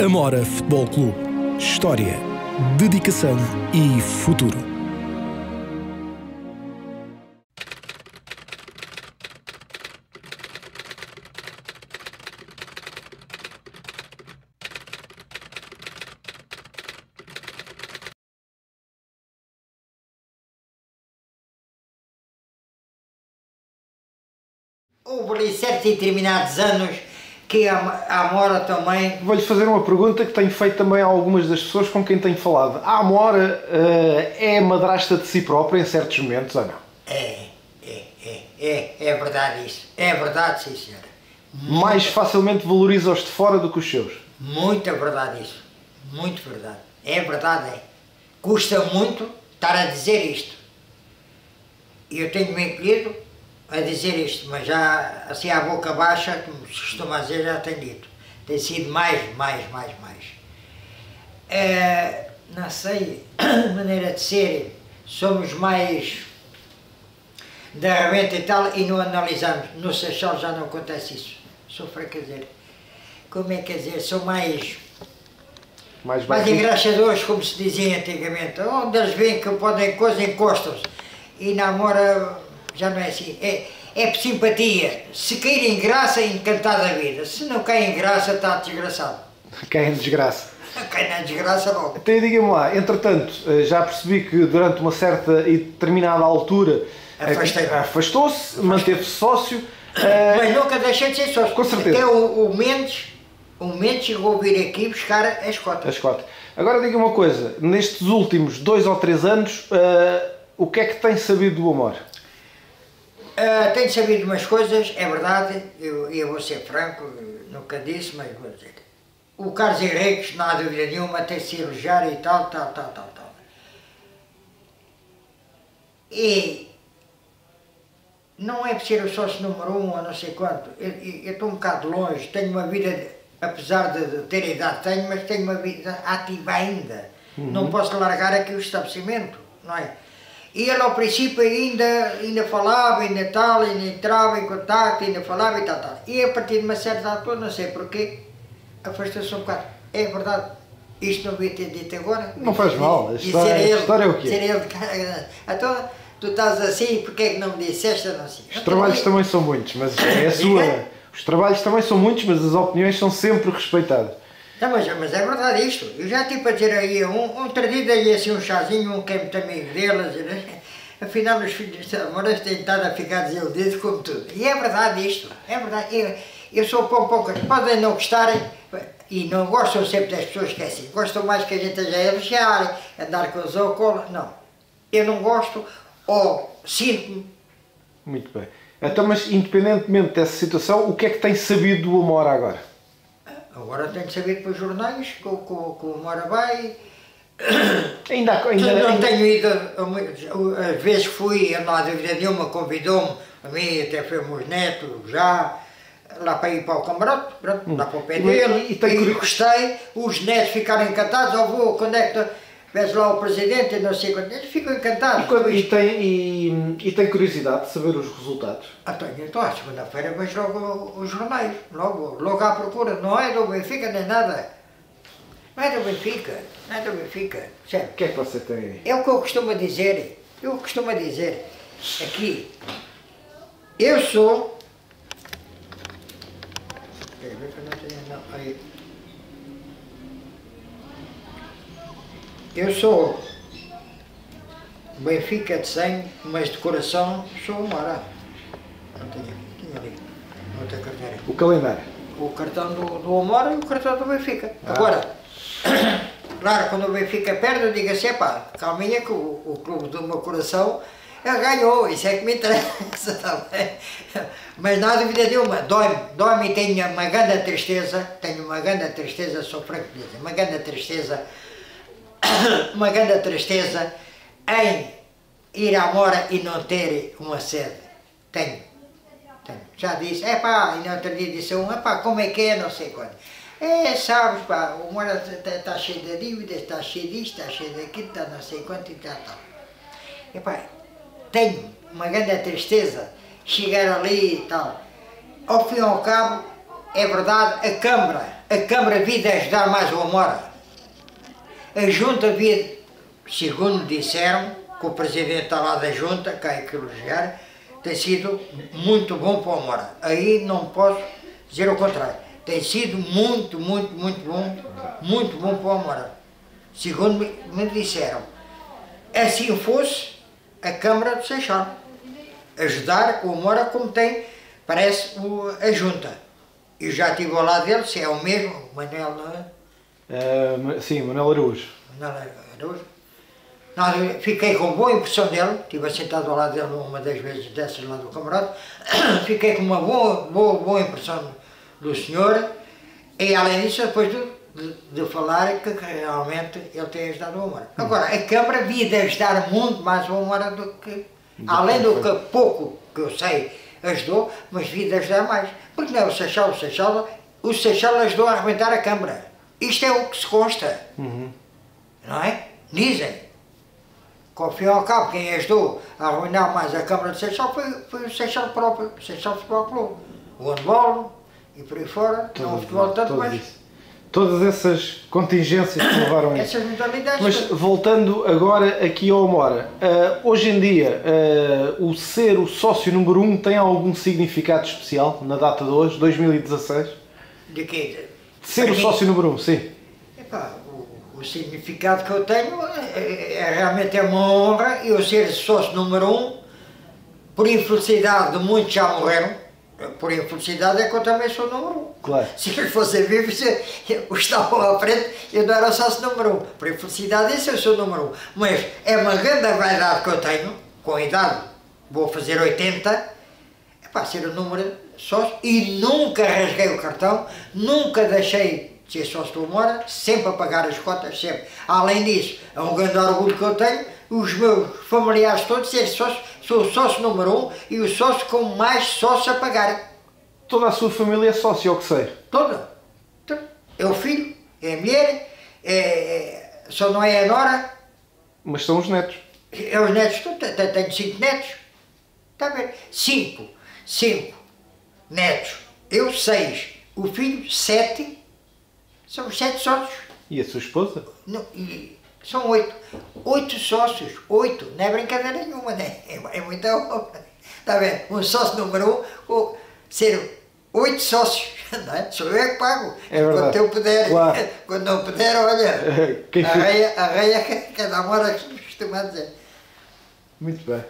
Amora Futebol Clube. História, dedicação e futuro. Houve ali certos determinados anos que a, a Amora também. Vou-lhe fazer uma pergunta que tenho feito também a algumas das pessoas com quem tenho falado. A Amora eh, é madrasta de si própria em certos momentos ou não? É, é, é, é, é verdade isso. É verdade, sim senhora. Mais facilmente valoriza os de fora do que os seus. Muita verdade isso. Muito verdade. É verdade, é. Custa muito estar a dizer isto. E eu tenho me encolhido a dizer isto, mas já assim à boca baixa, como se costuma dizer, já tenho dito. Tem sido mais, mais, mais, mais. É, não sei, maneira de ser, somos mais da rebenta e tal e não analisamos. No Seixal já não acontece isso. Sou dizer. Como é que é dizer? São mais Mais mais engraxadores, como se dizia antigamente, onde eles veem que podem coisa, encostam-se. E na Amora já não é assim. É, é por simpatia. Se cair em graça, encantado da vida. Se não cai em graça, está desgraçado. Quem é desgraça. Cai na desgraça logo. Então diga-me lá, entretanto, eh, já percebi que durante uma certa e determinada altura eh, afastou-se, manteve-se sócio. eh, Mas nunca deixei de ser sócio. Com certeza. Até o, o Mendes, o Mendes chegou a vir aqui buscar as cotas. As quatro. Agora diga uma coisa, nestes últimos dois ou três anos, eh, o que é que tem sabido do amor? Ah, tenho sabido umas coisas, é verdade, eu, eu vou ser franco, nunca disse, mas vou dizer. O Carlos Henriques, não há dúvida nenhuma, tem se elogiar e tal, tal, tal, tal, tal. E não é por ser o sócio número um ou não sei quanto, eu, estou um bocado longe, tenho uma vida, apesar de, de ter a idade tenho, mas tenho uma vida ativa ainda. Não posso largar aqui o estabelecimento, não é? E ele ao princípio ainda, ainda falava, ainda tal, ainda entrava em contato, ainda falava e tal, tal. E a partir de uma certa altura, não sei porquê, afastou-se um bocado. É verdade, isto não devia ter dito agora. Não faz mal, a Dizer história- a ele, história é o quê? dizer ele, então tu estás assim, porquê é que não me disseste? Não sei. Os trabalhos também são muitos, mas é a sua. Os trabalhos também são muitos, mas as opiniões são sempre respeitadas. Não, mas, mas é verdade isto. Eu já tive para dizer aí, um, um tradido aí assim um chazinho, um que muito amigo deles. né? Afinal, os filhos de Amoras têm estado a ficar desiludidos como tudo. E é verdade isto. É verdade. Eu, eu sou pão poucas. Podem não gostarem e não gostam sempre das pessoas que é assim. Gostam mais que a gente a elogiar, andar com os óculos. Não. Eu não gosto ou sinto-me Muito bem. Então, mas independentemente dessa situação, o que é que tem sabido do amor agora? Agora tenho sabido pelos jornais que o- que o que o Mora vai. Ainda, ainda, Eu não ainda- tenho ido, às vezes fui, não há dúvida nenhuma, convidou-me, a mim até foi os netos, já, lá para ir para o camarote, pronto, lá para o pé E- dele, e e, tem curi- gostei, os netos ficaram encantados, ó vô, quando é que vês lá o presidente e não sei quando, eles ficam encantados. E, quando- e tem, e, e tem curiosidade de saber os resultados? Ah, tenho, então, à segunda-feira vejo logo os jornais, logo, logo à procura, não é do Benfica nem nada, não é do Benfica, não é do Benfica, sério. O que é que você tem aí? É o que eu costumo dizer, eu costumo dizer aqui, eu sou. Ver que eu não tenho, não, aí. Eu sou Benfica de sangue, mas de coração sou Mara. Não tenho, tinha ali, outra carteira. O calendário. O cartão do, do Amora e o cartão do Benfica. Agora, claro, quando o Benfica perde, eu digo assim, pá, calminha que o, o clube do meu coração ganhou, isso é que me interessa também. Mas não há dúvida nenhuma, dói-me, dói-me e tenho uma grande tristeza, tenho uma grande tristeza, sou franco uma grande tristeza, uma grande tristeza em ir à Mora e não ter uma sede. Tenho. Tenho. Já disse, é pá, e no outro dia disse um, é pá, como é que é, não sei quando. É, sabes, pá, o Mora está cheio de dívidas, está cheio disto, está cheio daquilo, está não sei quanto e tal, tal. E pá, tenho uma grande tristeza chegar ali e tal. Ao fim e ao cabo, é verdade, a Câmara a Câmara devia ajudar mais o Amora. A Junta devia, segundo disseram, que o Presidente está lá da Junta, cá é que elogiar, tem sido muito bom para o Amora. Aí não posso dizer o contrário. Tem sido muito, muito, muito bom, muito bom para o Amora. Segundo me, disseram. Assim fosse a Câmara de Seixal. Ajudar o Amora como tem, parece, a Junta. Eu já estive ao lado dele, se é o mesmo, Manuel, não é? Eh, sim, Manuel Araújo. Manuel Araújo. Fiquei com boa impressão dele, estive sentado ao lado dele uma das vezes dessas lá do camarada, fiquei com uma boa, boa, boa impressão do senhor e além disso, depois de, de, de falar que realmente ele tem ajudado o Amora. Agora, a Câmara devia de ajudar muito mais o Amora do que, além do que pouco que eu sei ajudou, mas devia de ajudar mais. Porque não é o Seixal, o Seixal, o Seixal ajudou a arrebentar a Câmara. Isto é o que se consta, Uhum. não é? Dizem. Que ao fim e ao cabo, quem ajudou a arruinar mais a Câmara de Seixal foi, foi o Seixal próprio, o Seixal Futebol Clube. O handball e por aí fora, não o futebol tanto, isso. Todas essas contingências que levaram a isso. essas modalidades. Mas voltando agora aqui ao Amora, ah, hoje em dia ah, o ser o sócio número um tem algum significado especial na data de hoje, 2016? de quê? Ser o sócio número um, sim. epá, o, o significado que eu tenho é, é realmente é uma honra eu ser sócio número um. Por infelicidade de muitos já morreram. Por infelicidade é que eu também sou número um. Claro. Se eles fossem vivos, eu estavam à frente, eu não era sócio número um. Por infelicidade, esse eu sou número um. Mas é uma grande vaidade que eu tenho, com a idade, vou fazer 80, é para ser o número sócio e nunca rasguei o cartão, nunca deixei de ser sócio do Mora, sempre a pagar as cotas, sempre. Além disso, é um grande orgulho que eu tenho, os meus familiares todos ser sócio, sou o sócio número um e o sócio com mais sócios a pagar. Toda a sua família é sócio, ao que sei. Toda. Toda. É o filho, é a mulher, é, é- só não é a nora, Mas são os netos. é os netos. Tenho- cinco netos. Está ver? Cinco. Cinco netos. Eu seis. O filho, sete. São sete sócios. E a sua esposa? Não, são oito. Oito sócios. Oito. Não é brincadeira nenhuma, né? É, é muita obra. Está vendo? Um sócio número um, o, ser oito sócios. Não é? Sou eu que pago. É verdade. Quando eu puder. Claro. Quando não puder, olha. Quem a fica- reia, a reia que cada hora que costuma dizer. Muito bem.